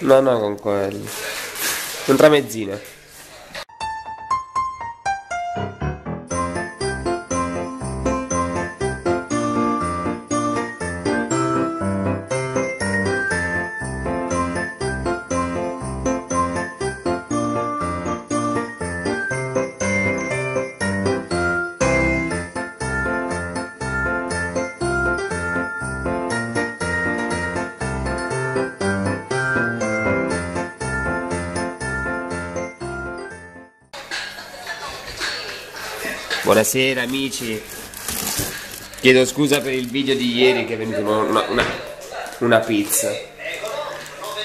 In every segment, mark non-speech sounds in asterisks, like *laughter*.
No, no, con quelli. Un tramezzino. Buonasera amici. Chiedo scusa per il video di ieri che è venuto una, una, una pizza.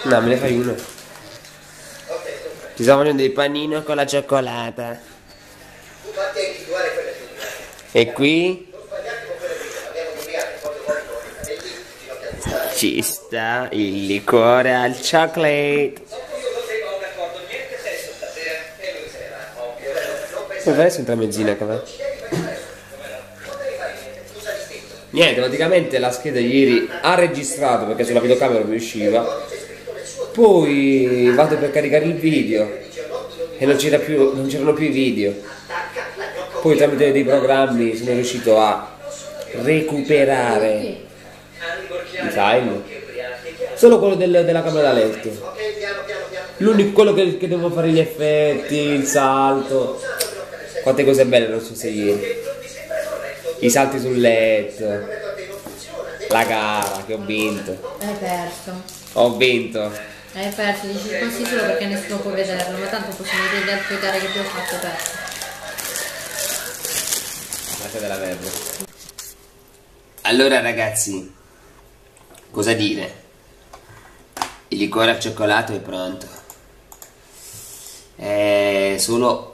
No, me ne fai una. Ci stiamo facendo il panino con la cioccolata. E qui ci sta il liquore al chocolate. Come fai in tramezzina va? Niente, praticamente la scheda ieri ha registrato perché sulla videocamera non riusciva. Poi vado per caricare il video e non, c'era più, non c'erano più i video. Poi tramite dei programmi sono riuscito a recuperare i file. Solo quello del- della camera da letto. L'unico quello che, che devo fare gli effetti, il salto. Quante cose belle non ieri. I salti sul letto. La gara che ho vinto. Hai perso. Ho vinto. Hai perso, dici così solo perché nessuno può vederlo, ma tanto possiamo vedere le altre gare che abbiamo fatto perso. Lasciatela perdere. Allora ragazzi, cosa dire? Il liquore al cioccolato è pronto. È solo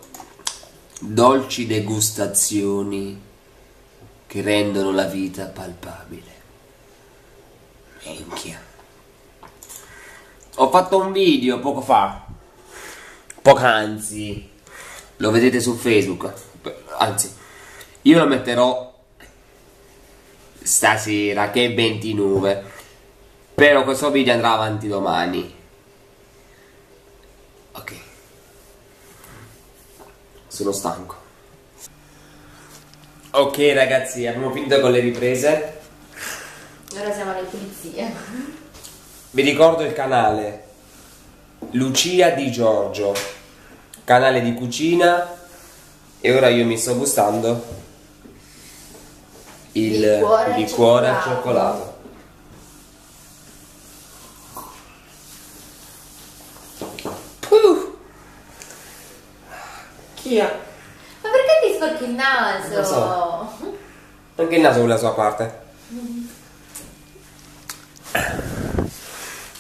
dolci degustazioni che rendono la vita palpabile. Minchia. Ho fatto un video poco fa, poc'anzi, lo vedete su Facebook, anzi, io lo metterò stasera che è 29, però questo video andrà avanti domani. Ok. Sono stanco. Ok ragazzi, abbiamo finito con le riprese. Ora siamo alle pulizie. Vi ricordo il canale Lucia Di Giorgio, canale di cucina e ora io mi sto gustando il Liquore liquore al cioccolato. Chi ha? Ma perché ti sporchi il naso? Non so. Anche il naso con la sua parte.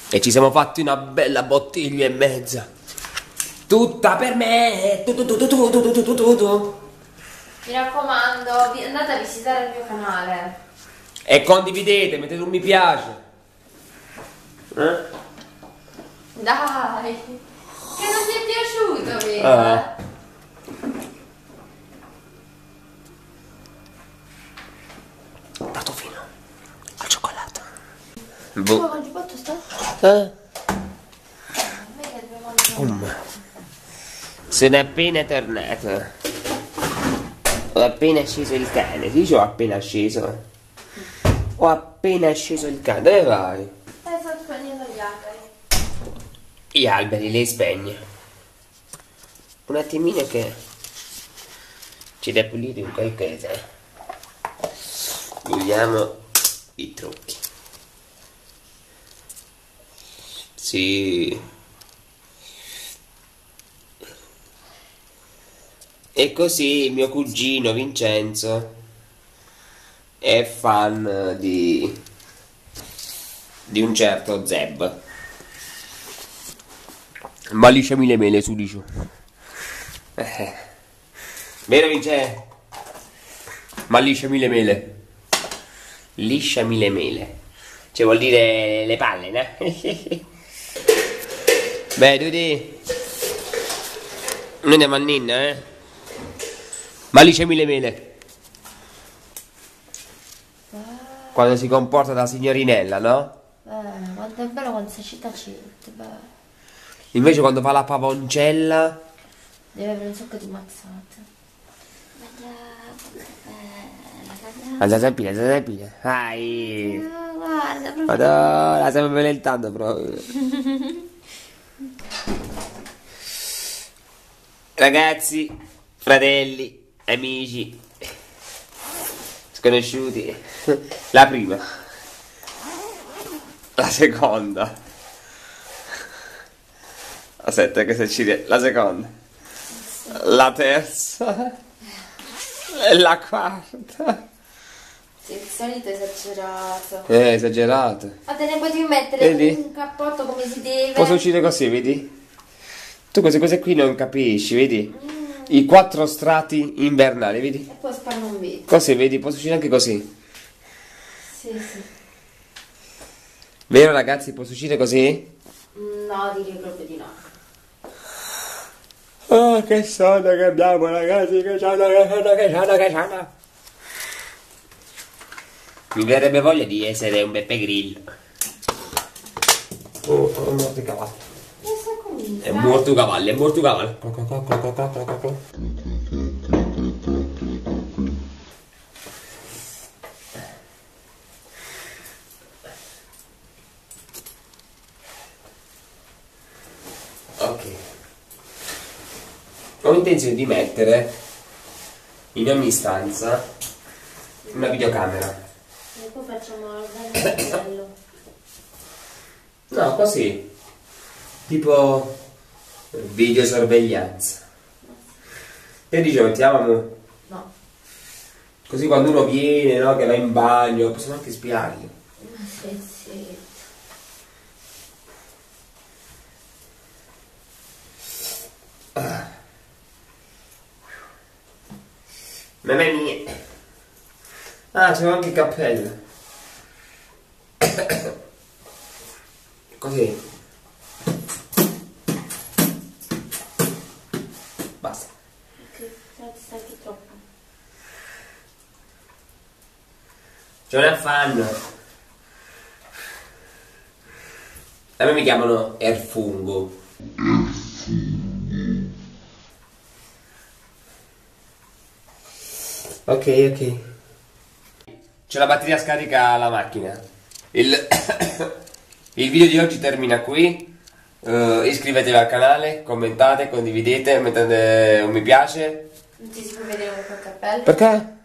E ci siamo fatti una bella bottiglia e mezza. Tutta per me. Tu, tu, tu, tu, tu, tu, tu, tu, tu. Mi raccomando, andate a visitare il mio canale. E condividete, mettete un mi piace. Eh? Dai! Che non ti è piaciuto, vedi? Ah. Dato fino al cioccolato. Boh. Ma mangi quanto sta? Eh? Um. Sono appena tornato. Ho appena sceso il cane. Dici ho appena sceso? Ho appena sceso il cane. Dove vai? Eh, sto spegnendo gli alberi. Gli alberi li spegni. Un attimino che ci da pulire un qualcosa. Vediamo i trucchi. Sì. E così mio cugino Vincenzo è fan di di un certo Zeb. Ma lisciami le mele su dicio. Eh. Vero Vince? Ma lisciami le mele. Lisciami le mele. Cioè vuol dire le palle, no? *laughs* Beh, Dudi. Noi andiamo a ninna, eh? Ma lisciami le mele. Quando si comporta da signorinella, no? Eh, quanto è bello quando sei città beh. Invece quando fa la pavoncella... Deve avere un sacco di mazzate. Guarda. La zazappina, la zazappina. Vai! Ah, guarda, proprio. Madonna, stiamo violentando proprio. *laughs* Ragazzi, fratelli, amici, sconosciuti. La prima. La seconda. Aspetta che se ci... La seconda. La terza. La quarta. Sì, il solito esagerato. Eh, esagerato. Ma te ne potevi mettere Vedi? un cappotto come si deve. Posso uscire così, vedi? Tu queste cose qui non capisci, vedi? I quattro strati invernali, vedi? E poi spanno un video. Così, vedi? Posso uscire anche così. Sì, sì. Vero ragazzi, posso uscire così? No, direi proprio di no. Oh, che sonno che abbiamo ragazzi, che sonno, che sonno, che sonno, che sonno. Mi verrebbe voglia di essere un Beppe Grillo. Oh, oh. Non so come. È morto i cavalli, è morto i cavalli. Ok. Ho intenzione di mettere in ogni stanza una videocamera. E poi facciamo il bello. *coughs* No, così. Tipo videosorveglianza. E dice mettiamo No. così quando uno viene, no, che va in bagno, possiamo anche spiarli. Sì, sì. Mamma mia. Ah, c'è anche il cappello. *coughs* Così. Basta. Che ti stanchi troppo. C'è un affanno. A me mi chiamano Erfungo. Ok, ok. C'è la batteria scarica alla macchina. Il, *coughs* il video di oggi termina qui. Eh, iscrivetevi al canale, commentate, condividete, mettete un mi piace. Non ti si può vedere con quel cappello? Perché?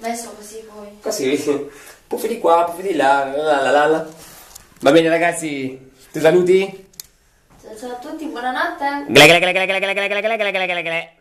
Messo così poi. Così, puffi di qua, puffi di là, la la la la. Va bene ragazzi, ti saluti? Ciao a tutti, buonanotte. Gle gle gle gle gle gle gle gle gle gle gle gle.